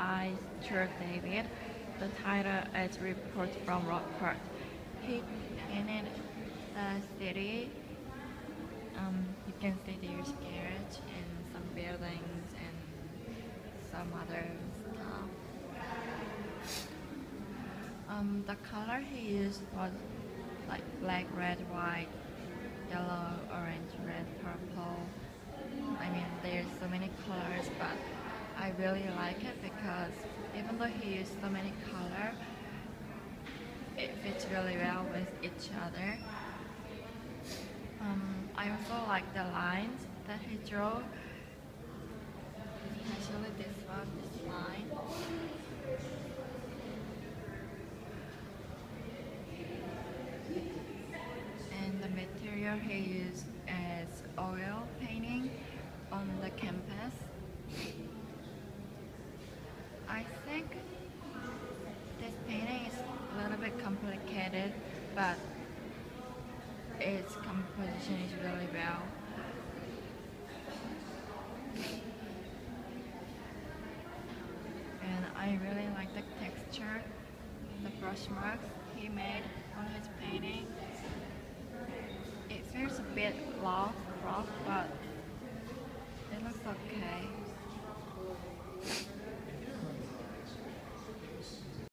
by Stuart Davis. The title is Report from Rockport. He painted the city. Um, you can see there's garage and some buildings and some other stuff. Um, the color he used was like black, red, white, yellow, orange, red, purple. I mean, there's so many colors, but I really like it because even though he used so many color, it fits really well with each other. Um, I also like the lines that he drew, especially this one, this line. And the material he used is oil painting on the I think this painting is a little bit complicated, but its composition is really well. And I really like the texture, the brush marks he made on his painting. It feels a bit rough, rough, but.